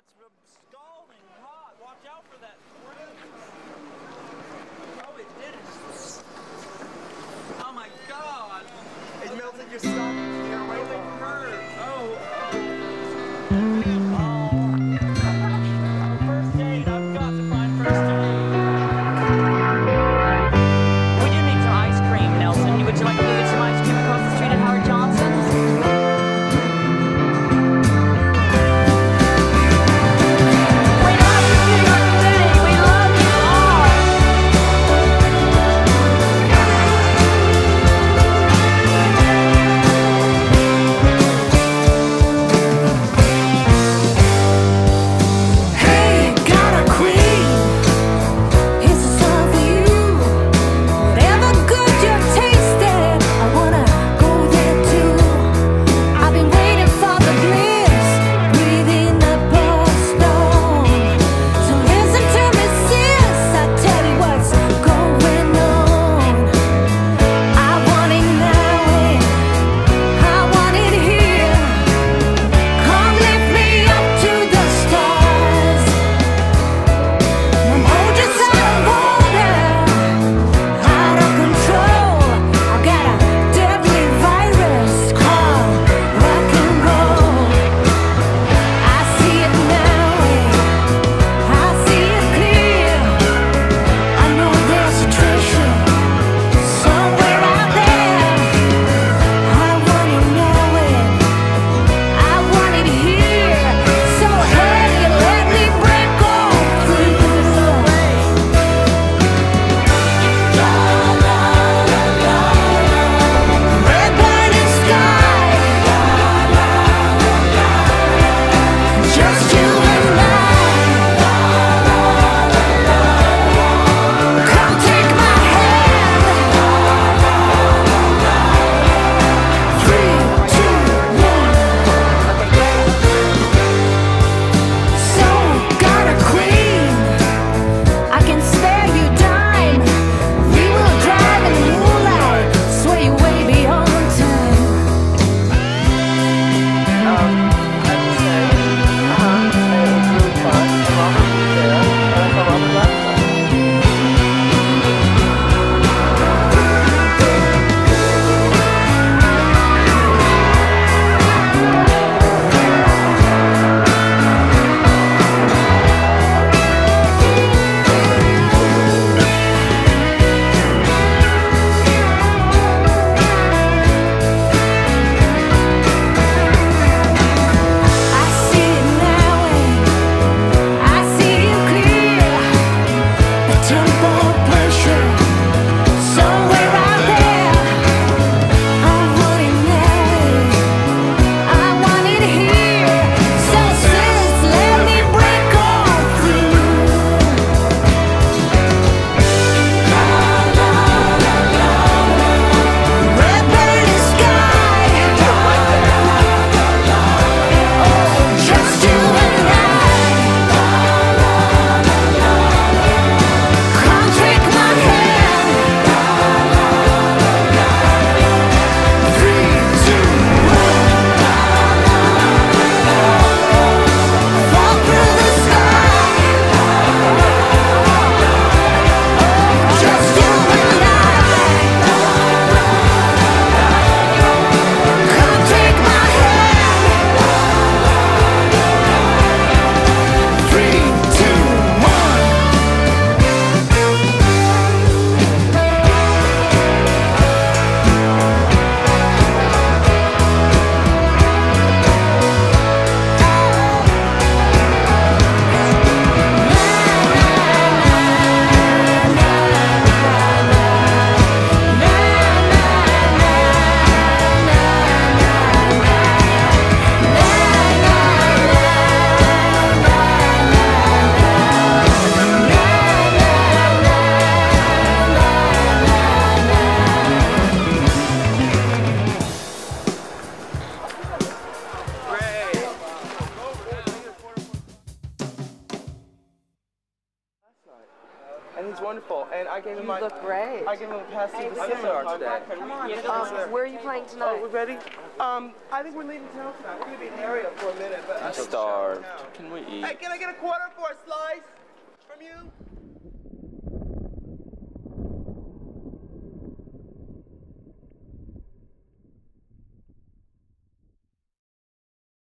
it's scalding hot. Watch out for that. Oh, it did it. Oh my god. It melted your sock. You're right the. Oh, oh. He's wonderful. And I gave him you my. You look great. I gave him a pass to the seminar today. Come on. Um, where are you playing oh, tonight? Oh, we're ready. Um, I think we're leaving town tonight. We're gonna be in the area for a minute, but I'm starved. Can we eat? Hey, can I get a quarter for a slice from you?